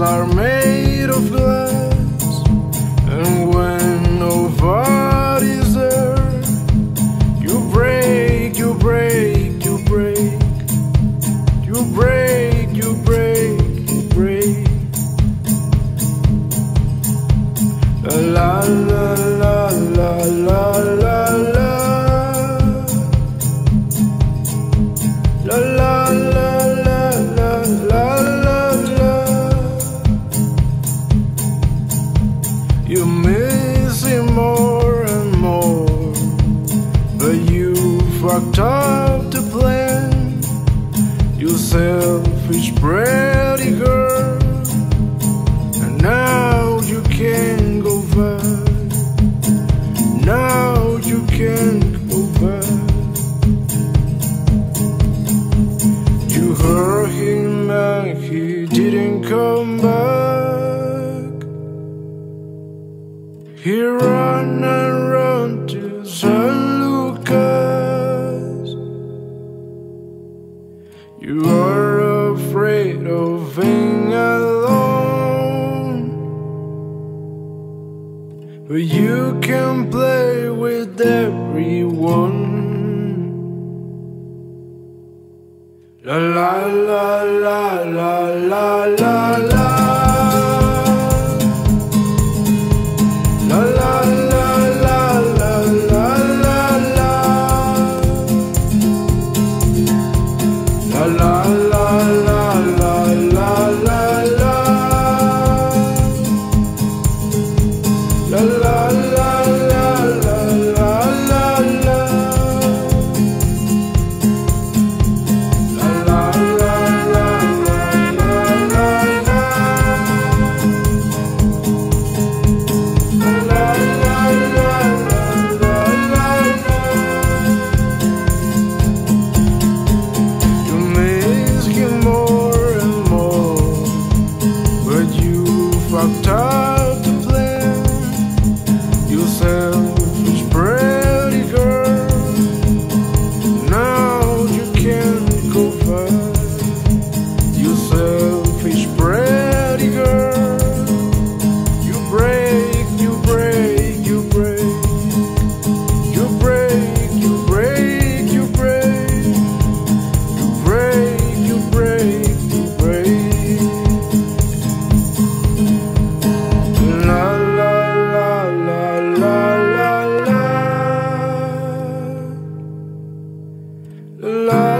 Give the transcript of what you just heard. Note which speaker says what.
Speaker 1: are made of glass, break, you break, you break. La la la la la la la. La la la la la la la la. You miss him more and more, but you fucked up. You selfish, pretty girl, and now you can't go back. Now you can't go back. You hurt him and he didn't come back. He ran and ran to San You are afraid of being alone, but you can play with everyone. La la la la la fucked up. love.